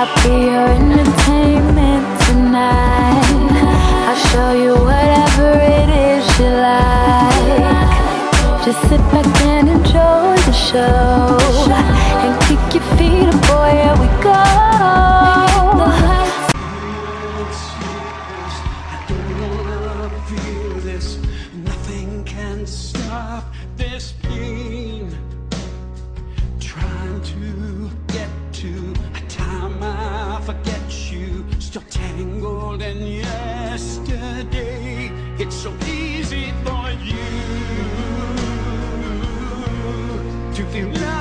I'll be your entertainment tonight. I'll show you whatever it is you like. Just sit back and enjoy the show. And kick your feet up, boy, here we go. Nothing can stop this. So easy for you to feel love.